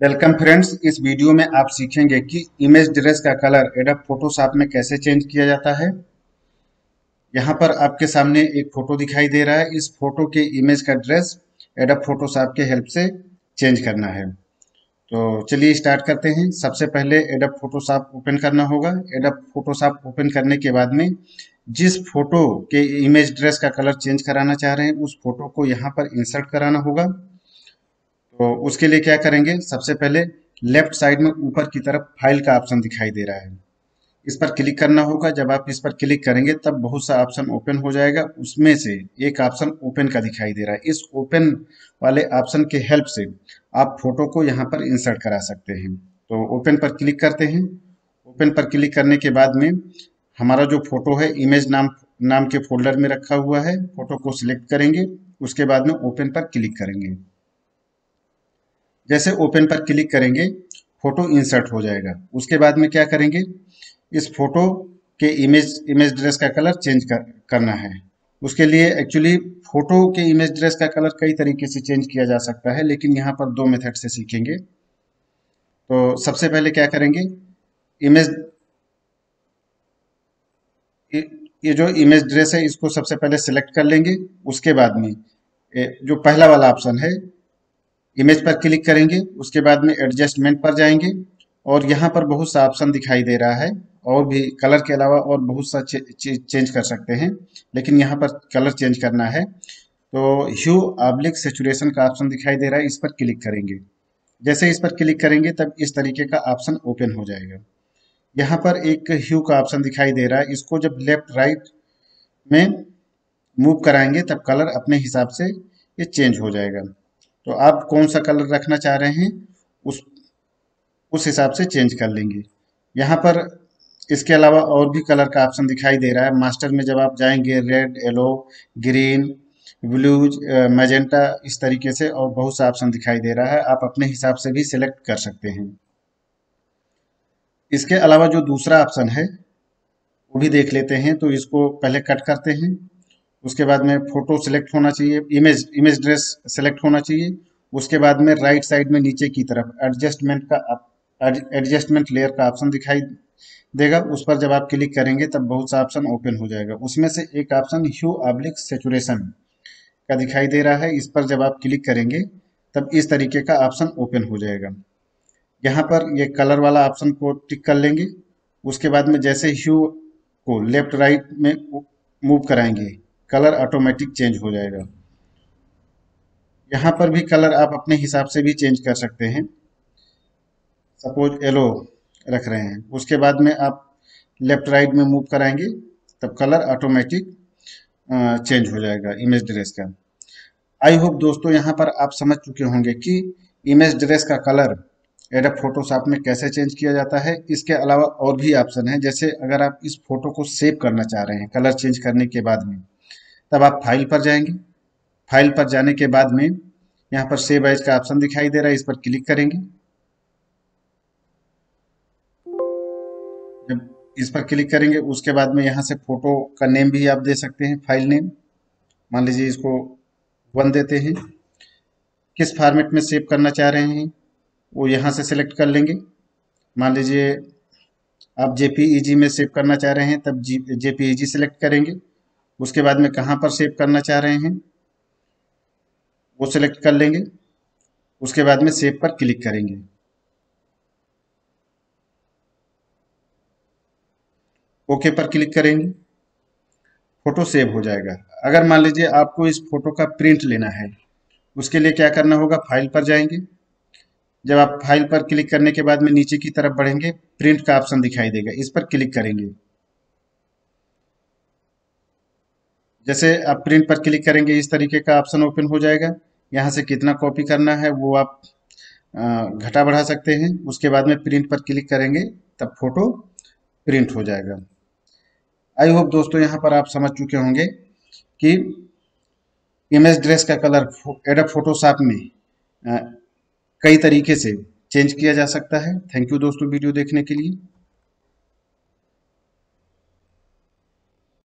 Welcome friends इस video में आप सीखेंगे कि इमेज ड्रेस का कलर एडप फोटोशॉप में कैसे चेंज किया जाता है। यहाँ पर आपके सामने एक फ़ोटो दिखाई दे रहा है। इस फ़ोटो के इमेज का ड्रेस एडप फोटोशॉप के हेल्प से चेंज करना है। तो चलिए स्टार्ट करते हैं। सबसे पहले एडप फोटोशॉप ओपन करना होगा। एडप फोटोशॉप ओपन करने के बाद में जिस फ़ोटो के इमेज ड्रेस का कलर चेंज कराना चाह रहे हैं, उस फ़ोटो को यहाँ पर इंसर्ट कराना होगा। तो उसके लिए क्या करेंगे? सबसे पहले लेफ़्ट साइड में ऊपर की तरफ़ फ़ाइल का ऑप्शन दिखाई दे रहा है। इस पर क्लिक करना होगा। जब आप इस पर क्लिक करेंगे, तब बहुत सा ऑप्शन ओपन हो जाएगा। उसमें से एक ऑप्शन ओपन का दिखाई दे रहा है। इस ओपन वाले ऑप्शन के हेल्प से आप फ़ोटो को यहाँ पर इंसर्ट करा सकते हैं। तो ओपन पर क्लिक करते हैं। ओपन पर क्लिक करने के बाद में हमारा जो फ़ोटो है इमेज नाम नाम के फोल्डर में रखा हुआ है। फ़ोटो को सिलेक्ट करेंगे। उसके बाद में ओपन पर क्लिक करेंगे। जैसे ओपन पर क्लिक करेंगे फ़ोटो इंसर्ट हो जाएगा। उसके बाद में क्या करेंगे? इस फ़ोटो के इमेज इमेज ड्रेस का कलर चेंज कर, करना है। उसके लिए एक्चुअली फ़ोटो के इमेज ड्रेस का कलर कई तरीके से चेंज किया जा सकता है लेकिन यहाँ पर दो मेथड से सीखेंगे। तो सबसे पहले क्या करेंगे? इमेज ये जो इमेज ड्रेस है इसको सबसे पहले सिलेक्ट कर लेंगे। उसके बाद में जो पहला वाला ऑप्शन है इमेज पर क्लिक करेंगे, उसके बाद में एडजस्टमेंट पर जाएँगे और यहाँ पर बहुत सा ऑप्शन दिखाई दे रहा है। और भी कलर के अलावा और बहुत सा चेंज कर सकते हैं, लेकिन यहाँ पर कलर चेंज करना है। तो ह्यू आब्लिक सेचुरेशन का ऑप्शन दिखाई दे रहा है, इस पर क्लिक करेंगे। जैसे इस पर क्लिक करेंगे, तब इस तरीके का ऑप्शन ओपन हो जाएगा। यहाँ पर एक ह्यू का ऑप्शन दिखाई दे रहा है, इसको जब लेफ़्ट राइट में मूव कराएँगे, तब कलर अपने हिसाब से ये चेंज हो जाएगा। तो आप कौन सा कलर रखना चाह रहे हैं, उस उस हिसाब से चेंज कर लेंगे। यहाँ पर इसके अलावा और भी कलर का ऑप्शन दिखाई दे रहा है। मास्टर में जब आप जाएँगे, red, yellow, green, blues magenta, इस तरीके से और बहुत सा ऑप्शन दिखाई दे रहा है। आप अपने हिसाब से भी सिलेक्ट कर सकते हैं। इसके अलावा जो दूसरा ऑप्शन है, वो भी देख लेते हैं। तो इसको पहले कट करते हैं। उसके बाद में फ़ोटो सिलेक्ट होना चाहिए इमेज इमेज ड्रेस सेलेक्ट होना चाहिए, उसके बाद में राइट साइड में नीचे की तरफ़ एडजस्टमेंट का एडजस्टमेंट लेयर का ऑप्शन दिखाई देगा। उस पर जब आप क्लिक करेंगे तब बहुत सा ऑप्शन ओपन हो जाएगा। उसमें से एक ऑप्शन ह्यू ऑब्लिक सेचुरेशन का दिखाई दे रहा है। इस पर जब आप क्लिक करेंगे तब इस तरीके का ऑप्शन ओपन हो जाएगा। यहाँ पर ये कलर वाला ऑप्शन को टिक कर लेंगे। उसके बाद में जैसे ह्यू को लेफ़्ट राइट में मूव कराएँगे। कलर ऑटोमेटिक चेंज हो जाएगा। यहाँ पर भी कलर आप अपने हिसाब से भी चेंज कर सकते हैं। सपोज़ येलो रख रहे हैं। उसके बाद में आप लेफ़्ट राइट में मूव कराएँगे, तब कलर ऑटोमेटिक चेंज हो जाएगा इमेज ड्रेस का। आई होप दोस्तों यहाँ पर आप समझ चुके होंगे कि इमेज ड्रेस का कलर एडप फोटोशॉप में कैसे चेंज किया जाता है। इसके अलावा और भी ऑप्शन है। जैसे अगर आप इस फ़ोटो को सेव करना चाह रहे हैं कलर चेंज करने के बाद में। तब आप फ़ाइल पर जाएँगे। फ़ाइल पर जाने के बाद में यहाँ पर सेव एज का ऑप्शन दिखाई दे रहा है, इस पर क्लिक करेंगे। जब इस पर क्लिक करेंगे, उसके बाद में यहाँ से फ़ोटो का नेम भी आप दे सकते हैं फ़ाइल नेम मान लीजिए इसको वन देते हैं। किस फॉर्मेट में सेव करना चाह रहे हैं, वो यहाँ से सिलेक्ट कर लेंगे। मान लीजिए आप जेपीईजी में सेव करना चाह रहे हैं, तब जी जेपीईजी सिलेक्ट करेंगे। उसके बाद में कहाँ पर सेव करना चाह रहे हैं? वो सिलेक्ट कर लेंगे। उसके बाद में सेव पर क्लिक करेंगे। ओके पर क्लिक करेंगे। फ़ोटो सेव हो जाएगा। अगर मान लीजिए आपको इस फ़ोटो का प्रिंट लेना है, उसके लिए क्या करना होगा? फ़ाइल पर जाएँगे। जब आप फ़ाइल पर क्लिक करने के बाद में नीचे की तरफ़ बढ़ेंगे प्रिंट का ऑप्शन दिखाई देगा। इस पर क्लिक करेंगे। जैसे आप प्रिंट पर क्लिक करेंगे, इस तरीके का ऑप्शन ओपन हो जाएगा। यहाँ से कितना कॉपी करना है, वो आप घटा बढ़ा सकते हैं। उसके बाद में प्रिंट पर क्लिक करेंगे, तब फ़ोटो प्रिंट हो जाएगा। आई होप दोस्तों यहाँ पर आप समझ चुके होंगे कि इमेज ड्रेस का कलर एडप फोटोशॉप में कई तरीके से चेंज किया जा सकता है। थैंक यू दोस्तों वीडियो देखने के लिए।